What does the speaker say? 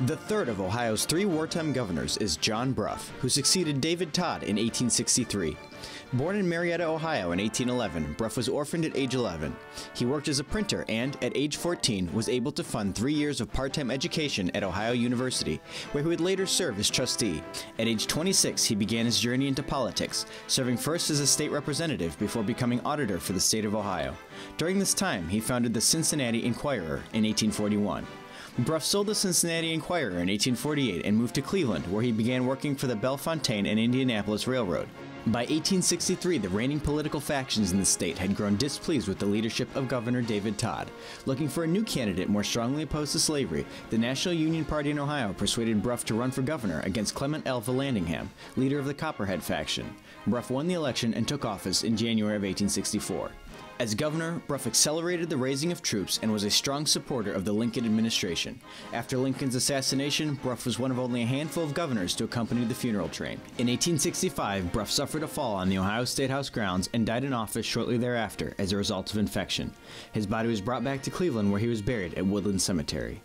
The third of Ohio's three wartime governors is John Brough, who succeeded David Tod in 1863. Born in Marietta, Ohio in 1811, Brough was orphaned at age 11. He worked as a printer and, at age 14, was able to fund three years of part time education at Ohio University, where he would later serve as trustee. At age 26, he began his journey into politics, serving first as a state representative before becoming auditor for the state of Ohio. During this time, he founded the Cincinnati Enquirer in 1841. Brough sold the Cincinnati Enquirer in 1848 and moved to Cleveland, where he began working for the Bellefontaine and Indianapolis Railroad. By 1863, the reigning political factions in the state had grown displeased with the leadership of Governor David Tod. Looking for a new candidate more strongly opposed to slavery, the National Union Party in Ohio persuaded Brough to run for governor against Clement L. Vallandigham, leader of the Copperhead faction. Brough won the election and took office in January of 1864. As governor, Brough accelerated the raising of troops and was a strong supporter of the Lincoln administration. After Lincoln's assassination, Brough was one of only a handful of governors to accompany the funeral train. In 1865, Brough suffered a fall on the Ohio State House grounds and died in office shortly thereafter as a result of infection. His body was brought back to Cleveland where he was buried at Woodland Cemetery.